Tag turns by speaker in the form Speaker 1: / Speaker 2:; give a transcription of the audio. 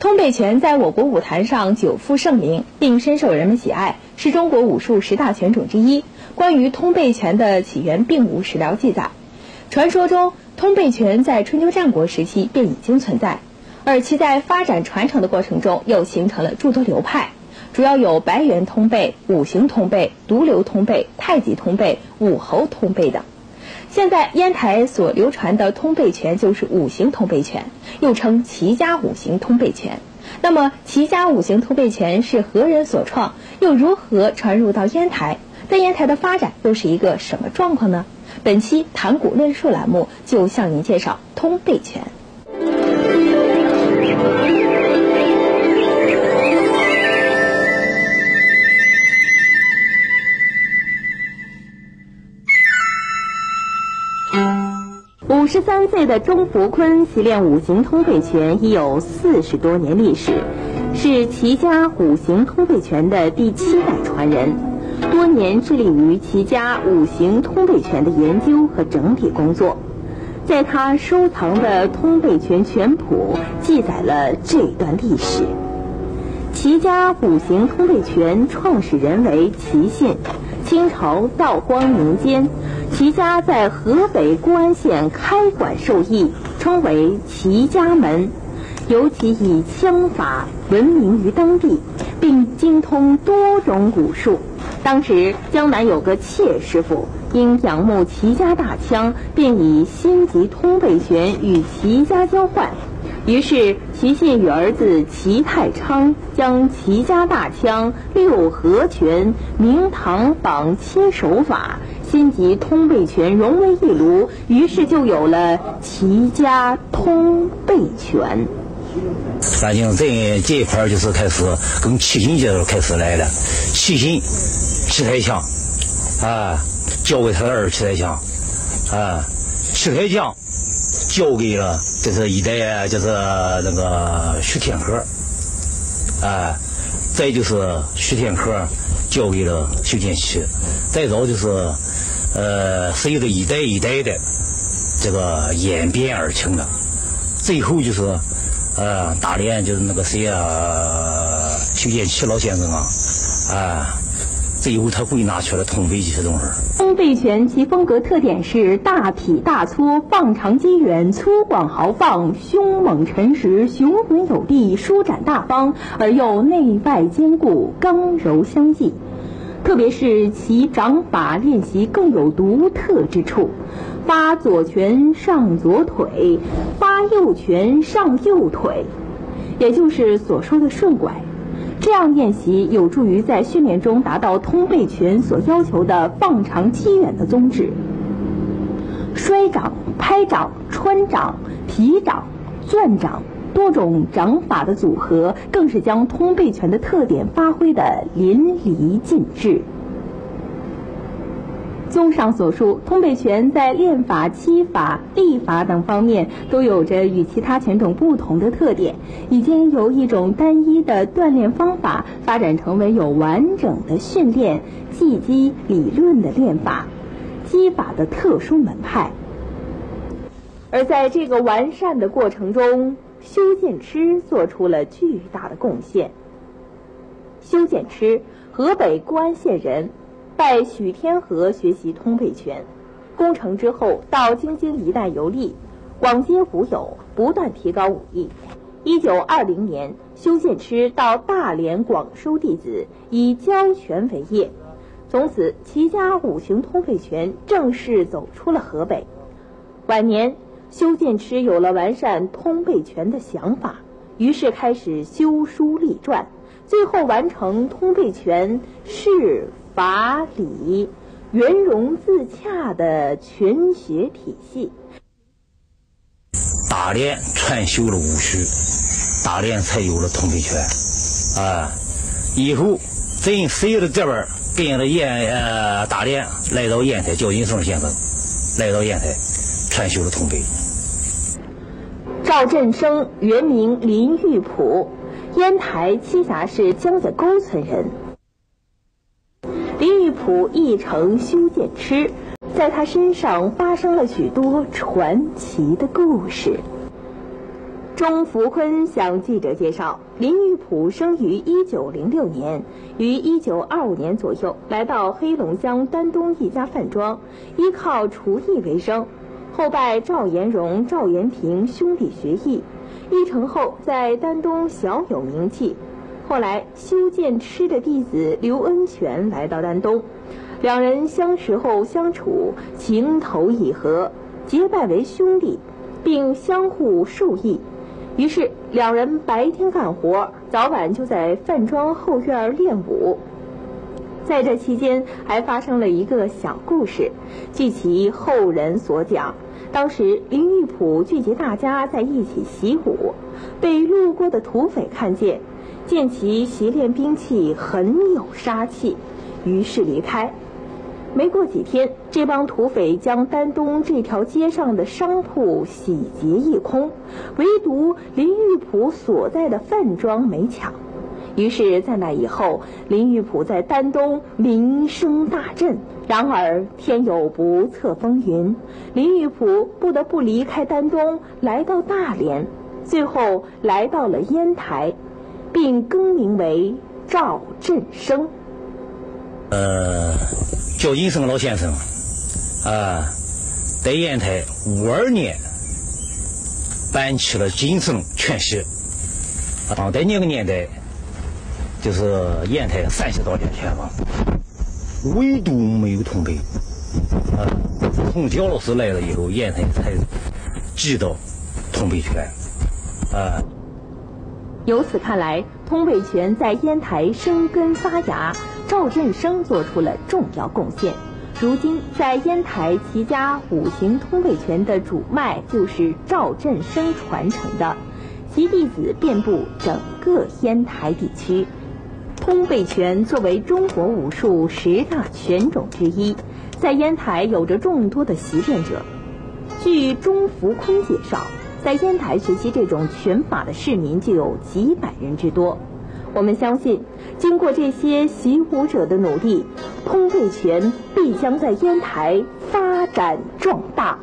Speaker 1: 通背拳在我国武坛上久负盛名，并深受人们喜爱，是中国武术十大拳种之一。关于通背拳的起源，并无史料记载。传说中，通背拳在春秋战国时期便已经存在，而其在发展传承的过程中，又形成了诸多流派，主要有白猿通背、五行通背、毒瘤通背、太极通背、武侯通背等。现在烟台所流传的通背拳就是五行通背拳，又称齐家五行通背拳。那么，齐家五行通背拳是何人所创？又如何传入到烟台？在烟台的发展又是一个什么状况呢？本期谈古论述栏目就向您介绍通背拳。十三岁的钟福坤习练五行通背拳已有四十多年历史，是齐家五行通背拳的第七代传人，多年致力于齐家五行通背拳的研究和整体工作。在他收藏的《通背拳全谱》记载了这段历史。齐家五行通背拳创始人为齐信。清朝道光年间，齐家在河北固安县开馆授艺，称为齐家门。尤其以枪法闻名于当地，并精通多种武术。当时江南有个切师傅，因仰慕齐家大枪，便以心急通背拳与齐家交换。于是，齐信与儿子齐太昌将齐家大枪六合拳、明堂绑切手法、心急通背拳融为一炉，于是就有了齐家通背拳。
Speaker 2: 反正这这一块就是开始跟齐信就开始来了，齐信齐太强啊，交给他的儿齐太强啊，齐太强。交给了，就是一代就是那个徐天河，啊，再就是徐天河交给了徐建区，再早就是，呃，随着一代一代的这个演变而成的，最后就是，呃，大连就是那个谁啊，徐建区老先生啊，啊。最后，他归纳出了通背这些东西。
Speaker 1: 通背拳其风格特点是大体大粗，放长肌圆，粗犷豪放，凶猛沉实，雄浑有力，舒展大方，而又内外兼顾，刚柔相济。特别是其掌法练习更有独特之处，发左拳上左腿，发右拳上右腿，也就是所说的顺拐。这样练习有助于在训练中达到通背拳所要求的放长击远的宗旨。摔掌、拍掌、穿掌、提掌、攥掌，多种掌法的组合，更是将通背拳的特点发挥的淋漓尽致。综上所述，通背拳在练法、击法、力法等方面都有着与其他拳种不同的特点，已经由一种单一的锻炼方法发展成为有完整的训练、技击理论的练法、击法的特殊门派。而在这个完善的过程中，修建吃做出了巨大的贡献。修建吃，河北固安县人。拜许天和学习通背拳，攻城之后到京津一带游历，广结武友，不断提高武艺。一九二零年，修建吃到大连广收弟子，以教拳为业。从此，齐家五行通背拳正式走出了河北。晚年，修建吃有了完善通背拳的想法，于是开始修书立传，最后完成通背拳是。法理圆融自洽的拳学体系，
Speaker 2: 大连传修了武术，大连才有了通背拳啊！以后真随着这边跟着燕呃大连来到烟台，叫银松先生来到烟台传修了通背。
Speaker 1: 赵振生原名林玉普，烟台栖霞市江家沟村人。林玉普亦成修建痴，在他身上发生了许多传奇的故事。钟福坤向记者介绍，林玉普生于1906年，于1925年左右来到黑龙江丹东一家饭庄，依靠厨艺为生。后拜赵延荣、赵延平兄弟学艺，一成后在丹东小有名气。后来修建吃的弟子刘恩全来到丹东，两人相识后相处情投意合，结拜为兄弟，并相互授意。于是，两人白天干活，早晚就在饭庄后院练武。在这期间，还发生了一个小故事。据其后人所讲，当时林玉普聚集大家在一起习武，被路过的土匪看见，见其习练兵器很有杀气，于是离开。没过几天，这帮土匪将丹东这条街上的商铺洗劫一空，唯独林玉普所在的饭庄没抢。于是，在那以后，林玉普在丹东名声大振。然而，天有不测风云，林玉普不得不离开丹东，来到大连，最后来到了烟台，并更名为赵振生。
Speaker 2: 呃。叫尹生老先生，啊，在烟台五二年办起了金生全席。啊，在那个年代，就是烟台三十多年前吧，唯独没有通匪。啊，从焦老师来了以后，烟台才知道通匪权。啊，
Speaker 1: 由此看来，通匪权在烟台生根发芽。赵振生做出了重要贡献。如今，在烟台齐家五行通背拳的主脉就是赵振生传承的，其弟子遍布整个烟台地区。通背拳作为中国武术十大拳种之一，在烟台有着众多的习练者。据钟福坤介绍，在烟台学习这种拳法的市民就有几百人之多。我们相信，经过这些习武者的努力，通背拳必将在烟台发展壮大。